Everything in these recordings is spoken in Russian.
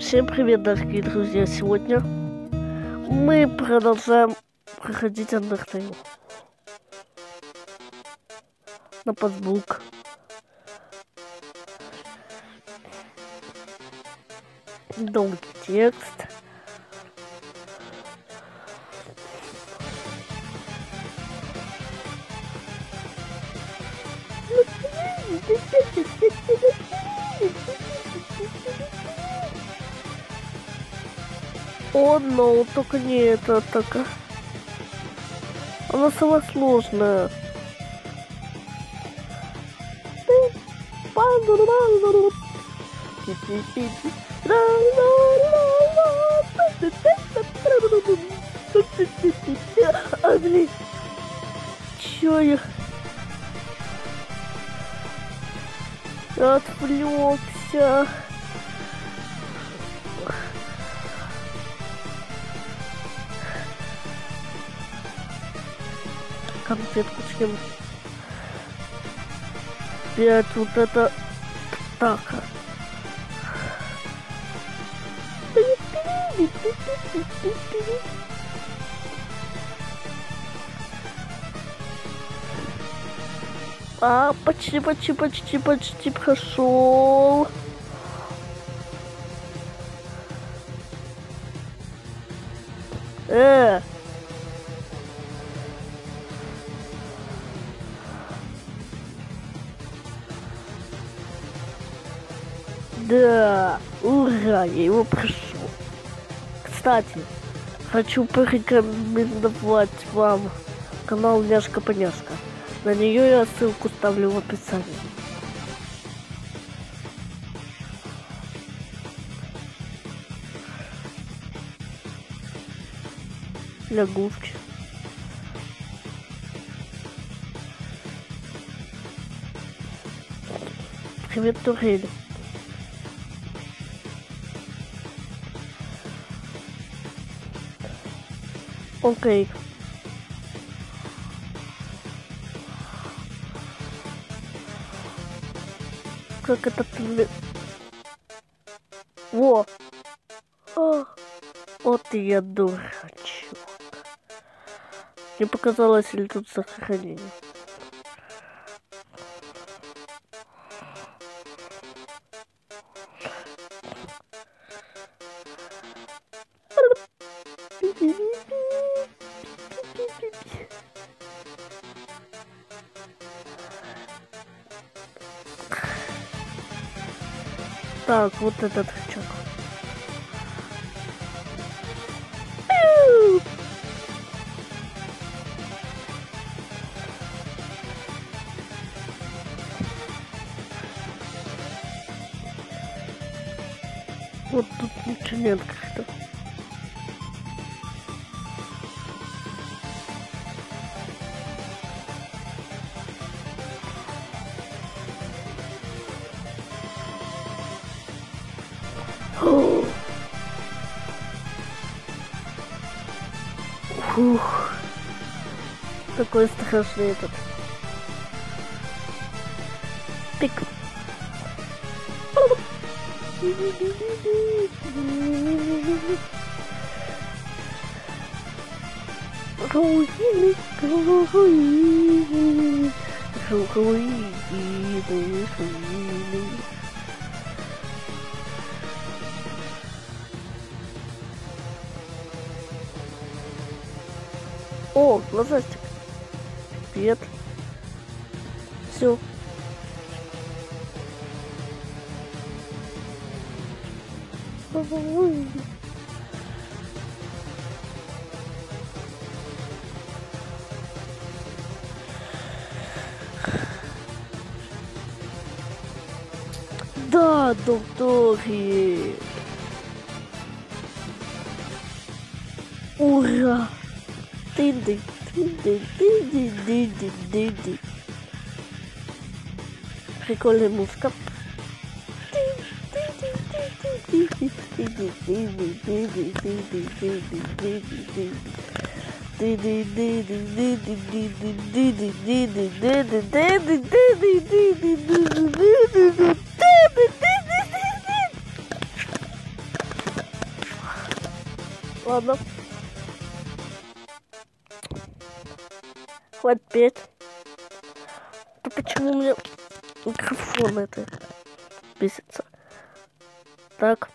Всем привет, дорогие друзья! Сегодня мы продолжаем проходить Undertale на подзвук. Долгий текст. О, но только не эта атака. Она самая сложная. А, блин. Чё я? Отвлекся. Конфетку съем. Пять вот это так. А, почти, почти, почти, почти прошел. Э, Да, ура, я его прошел. Кстати, хочу порекомендовать вам канал Няшка Поняшка. На нее я ссылку ставлю в описании. Лягушки. Привет, Турель. Окей. Как это ты... Во! О, вот я дурачок. Мне показалось, ли тут сохранение. Так, вот этот крючок. Вот тут ничего нет как-то. Фух. Такой страшный этот. Пик. Руины, руины, руины, руины. О, глазастик. Привет. Все. Да, доктори. Ура! Динди, динди, динди, динди, динди. Прикольная музыка. Ладно. Петь. Да почему у меня микрофон это бесится? Так.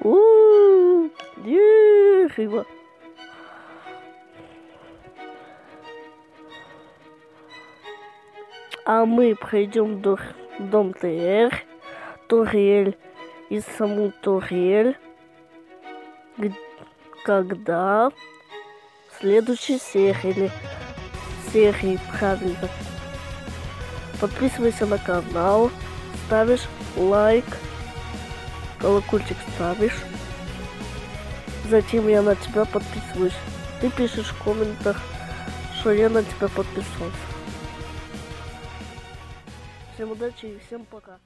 У-у-у, дерево. А мы пройдем до дом ТР, турель и саму турель, когда следующей серии, серии правильно. Подписывайся на канал, ставишь лайк, колокольчик ставишь. Затем я на тебя подписываюсь. Ты пишешь в комментах, что я на тебя подписался. Всем удачи и всем пока.